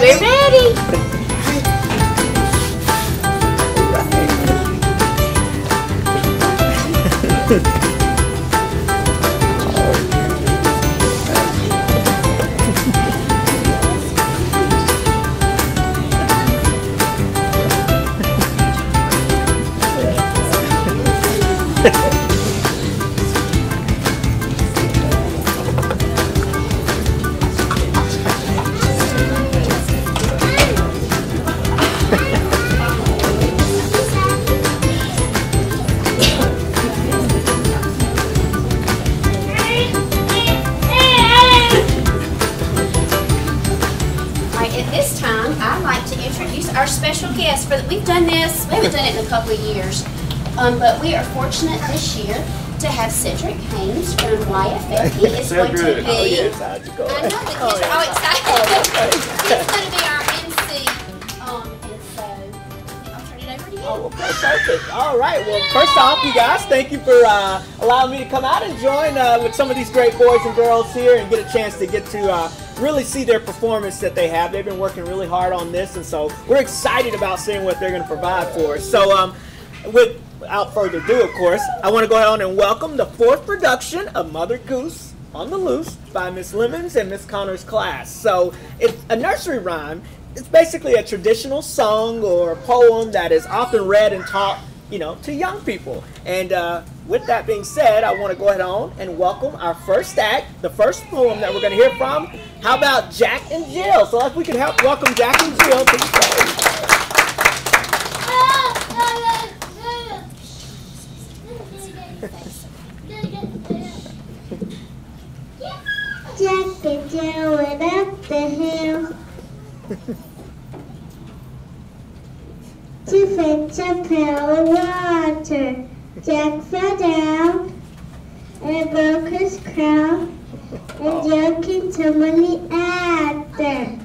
We're at this time, I'd like to introduce our special guest. For we've done this, we haven't done it in a couple of years, um, but we are fortunate this year to have Cedric Haynes from YFF. He is going to be. Oh, yes, I know the kids are all excited. He's going to be our MC, um, and so I'll turn it over to you. Oh, okay, perfect. All right. Well, first off, you guys, thank you for uh, allowing me to come out and join uh, with some of these great boys and girls here and get a chance to get to uh, really see their performance that they have. They've been working really hard on this, and so we're excited about seeing what they're going to provide for us. So, um, without further ado, of course, I want to go ahead and welcome the fourth production of Mother Goose on the Loose by Miss Lemons and Miss Connor's class. So, it's a nursery rhyme. It's basically a traditional song or poem that is often read and taught, you know, to young people. And uh, with that being said, I want to go ahead on and welcome our first act, the first poem that we're going to hear from. How about Jack and Jill? So if we could help welcome Jack and Jill to the stage. Jack and Jill went up the hill a pail of water. Jack fell down and broke his crown, and came tumbling after.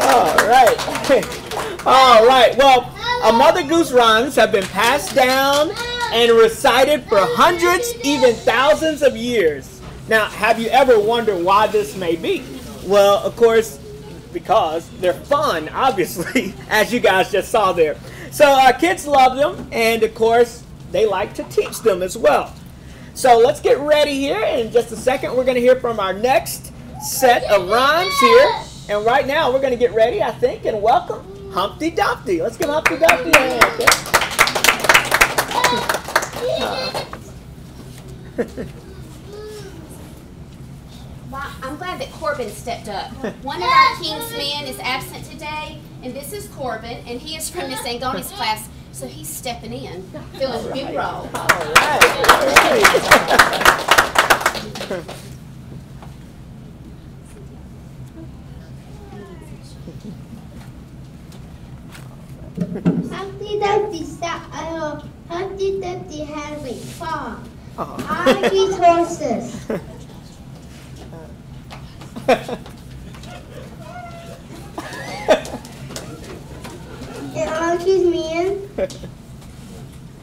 All right. All right. Well, uh, Mother Goose rhymes have been passed down and recited for hundreds, even thousands of years. Now, have you ever wondered why this may be? Well, of course, because they're fun, obviously, as you guys just saw there. So, uh, kids love them, and of course, they like to teach them as well. So, let's get ready here. In just a second, we're going to hear from our next set of rhymes here. And right now, we're going to get ready, I think, and welcome Humpty Dumpty. Let's give Humpty Dumpty a hand. Well, I'm glad that Corbin stepped up. One of our King's men is absent today, and this is Corbin, and he is from Miss Angoni's class, so he's stepping in, filling a big role. All right. All right. Humpty Dumpty sat alone. Humpty Dumpty had a farm. All these horses. And all these men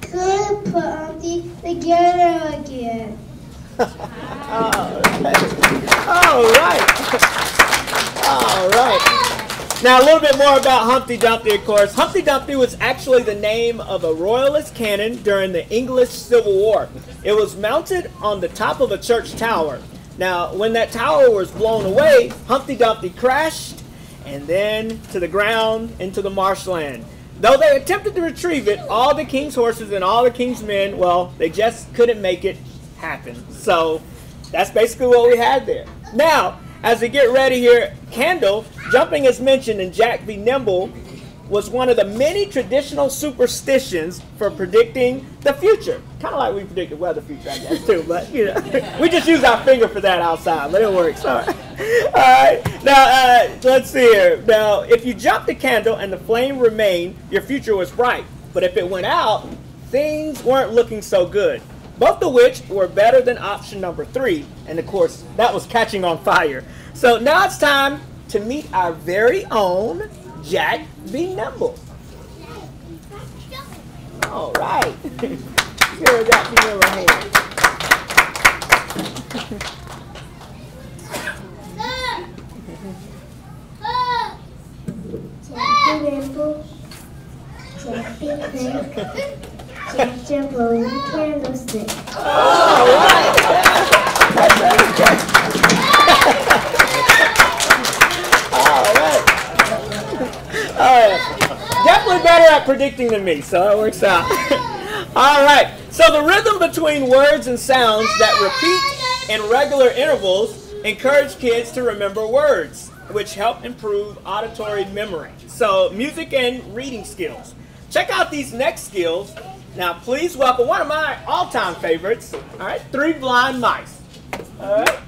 could put Humpty together again. All right. All right. Now, a little bit more about Humpty Dumpty, of course. Humpty Dumpty was actually the name of a royalist cannon during the English Civil War. It was mounted on the top of a church tower. Now, when that tower was blown away, Humpty Dumpty crashed and then to the ground into the marshland. Though they attempted to retrieve it, all the king's horses and all the king's men, well, they just couldn't make it happen. So that's basically what we had there. Now, as we get ready here, Candle, jumping as mentioned in Jack Be Nimble, was one of the many traditional superstitions for predicting the future. Kind of like we predict the weather future, I guess, too. But, you know, we just use our finger for that outside, but it works. All right. All right. Now, uh, let's see here. Now, if you jump the candle and the flame remained, your future was bright. But if it went out, things weren't looking so good. Both of which were better than option number three. And of course, that was catching on fire. So now it's time to meet our very own Jack Be Nimble. All right. Here, Jack Be Nimble here. Jack the Ripple, Jack the Crank, Jack the Rolling Candlestick. Oh, All right. Right. Definitely better at predicting than me, so that works out. All right. So the rhythm between words and sounds that repeat in regular intervals encourage kids to remember words, which help improve auditory memory. So music and reading skills. Check out these next skills. Now, please welcome one of my all-time favorites. All right, three blind mice. All right.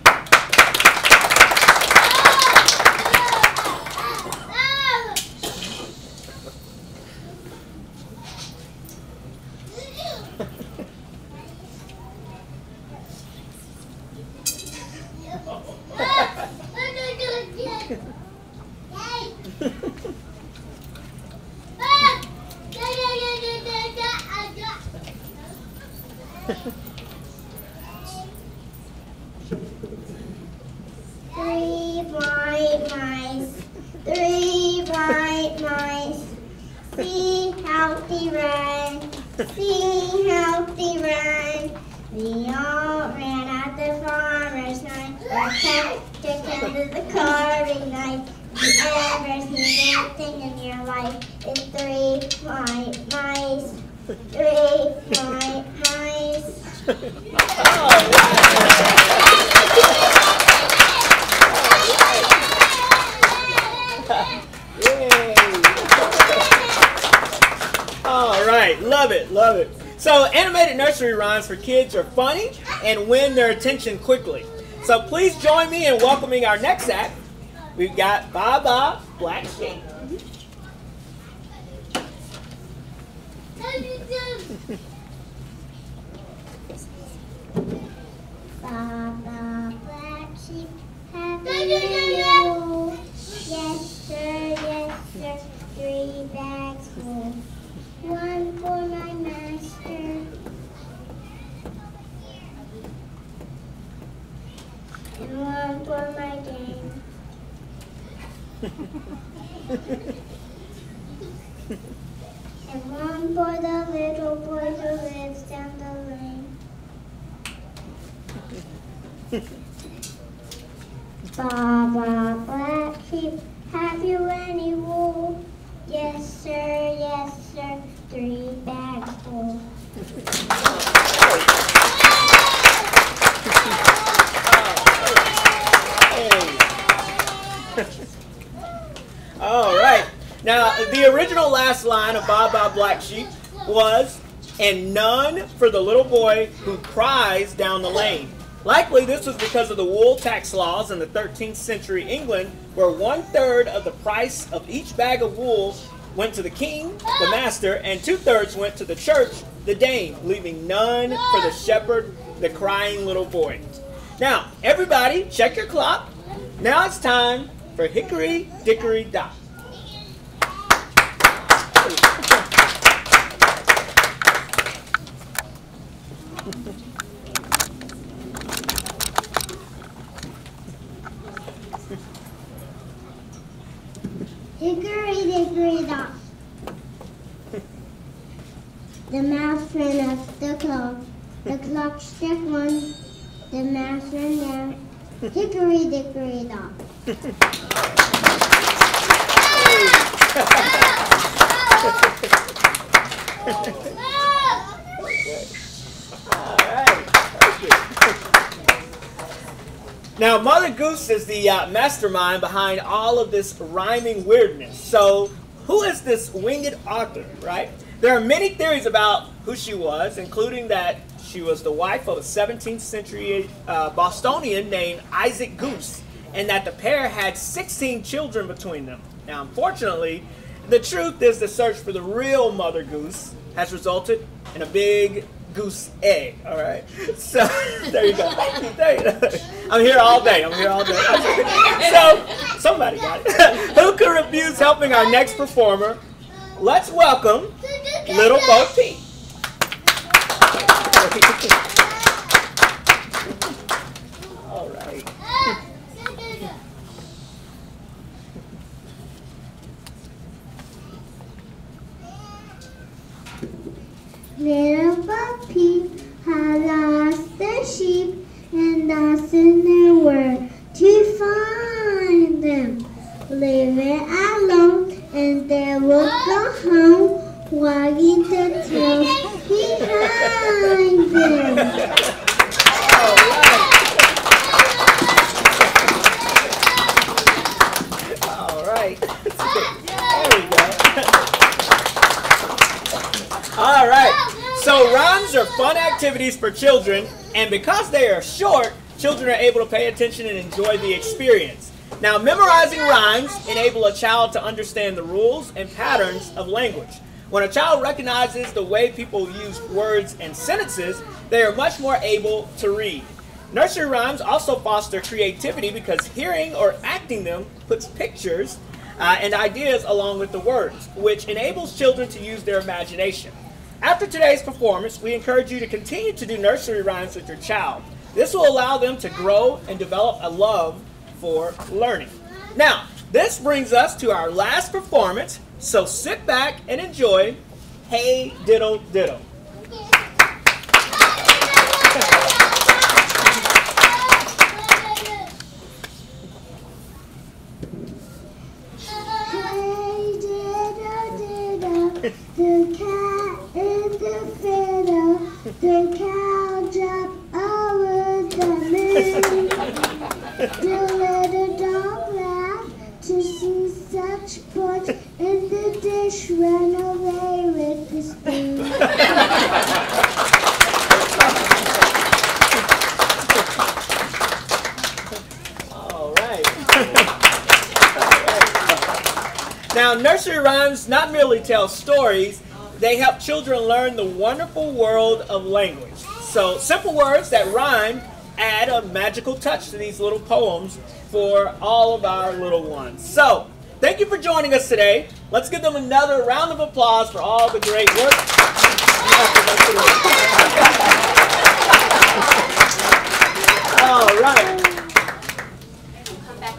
Three white mice, three white mice. See how they run, see how they run. We all ran at the farmer's knife, or kept it under the carving knife. If you ever seen anything in your life, it's three white mice, three white mice. Yay. All right, love it, love it. So, animated nursery rhymes for kids are funny and win their attention quickly. So, please join me in welcoming our next act. We've got Baa Baa Black Sheep. Baa baa black sheep, happy you. Yes sir, yes sir, three bags full. One for my master. And one for my game. and one for the little boy who lives down the lane. Baa Baa Black Sheep, have you any wool? Yes, sir, yes, sir, three bags full. All right. Now, the original last line of Baa Baa Black Sheep was, and none for the little boy who cries down the lane. Likely, this was because of the wool tax laws in the 13th century England, where one third of the price of each bag of wool went to the king, the master, and two thirds went to the church, the dame, leaving none for the shepherd, the crying little boy. Now, everybody, check your clock. Now it's time for Hickory Dickory Dock. Hickory dickory dock. The mouse ran up the clock. The clock struck one. The mouse ran down. Hickory dickory dock. All right. Now, Mother Goose is the uh, mastermind behind all of this rhyming weirdness. So, who is this winged author, right? There are many theories about who she was, including that she was the wife of a 17th century uh, Bostonian named Isaac Goose, and that the pair had 16 children between them. Now, unfortunately, the truth is the search for the real Mother Goose has resulted in a big goose egg. All right. So there you go. Thank you. There you go. I'm here all day. I'm here all day. So somebody got it. Who can refuse helping our next performer? Let's welcome Little Bo Peep. puppy had lost their sheep, and thus in their word to find them. Leave it alone, and they would go home, wagging their tails behind them. All right. All right. There we go. All right. So rhymes are fun activities for children, and because they are short, children are able to pay attention and enjoy the experience. Now, memorizing rhymes enable a child to understand the rules and patterns of language. When a child recognizes the way people use words and sentences, they are much more able to read. Nursery rhymes also foster creativity because hearing or acting them puts pictures uh, and ideas along with the words, which enables children to use their imagination. After today's performance, we encourage you to continue to do nursery rhymes with your child. This will allow them to grow and develop a love for learning. Now, this brings us to our last performance, so sit back and enjoy Hey Diddle Diddle. And the dish ran away with the spoon. All right. Now, nursery rhymes not merely tell stories, they help children learn the wonderful world of language. So, simple words that rhyme add a magical touch to these little poems for all of our little ones. So, thank you for joining us today. Let's give them another round of applause for all the great work. All right.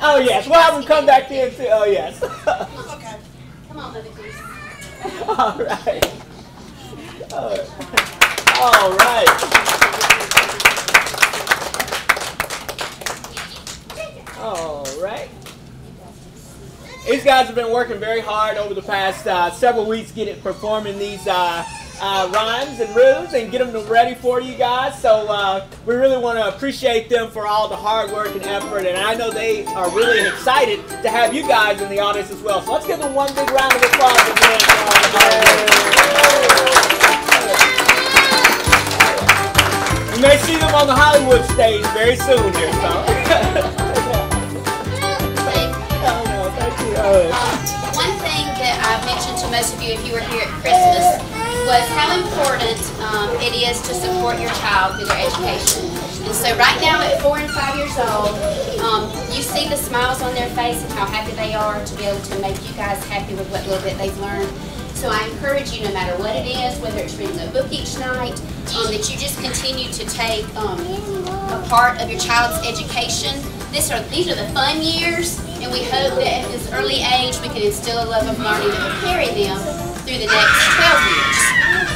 Oh yes, we'll have them come back in too. Oh yes. Come on, Mother Goose. All right. All right. These guys have been working very hard over the past uh, several weeks getting performing these uh, uh, rhymes and rhythms and get them ready for you guys. So uh, we really want to appreciate them for all the hard work and effort. And I know they are really excited to have you guys in the audience as well. So let's give them one big round of applause again for all the hard work. You may see them on the Hollywood stage very soon here. So. One thing that I mentioned to most of you if you were here at Christmas was how important um, it is to support your child through their education. And so right now at four and five years old, um, you see the smiles on their face and how happy they are to be able to make you guys happy with what little bit they've learned. So I encourage you, no matter what it is, whether it's reading a book each night, um, that you just continue to take um, a part of your child's education. This are, these are the fun years, and we hope that at this early age we can instill a love of learning that will carry them through the next 12 years.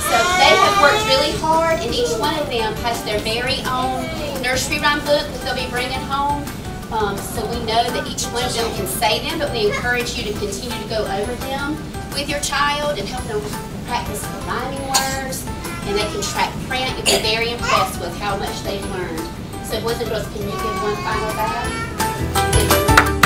So they have worked really hard, and each one of them has their very own nursery rhyme book that they'll be bringing home. Um, so we know that each one of them can say them, but we encourage you to continue to go over them with your child and help them practice the rhyming words, and they can track print. You'll be very impressed with how much they've learned. And girls, can you give one final bow?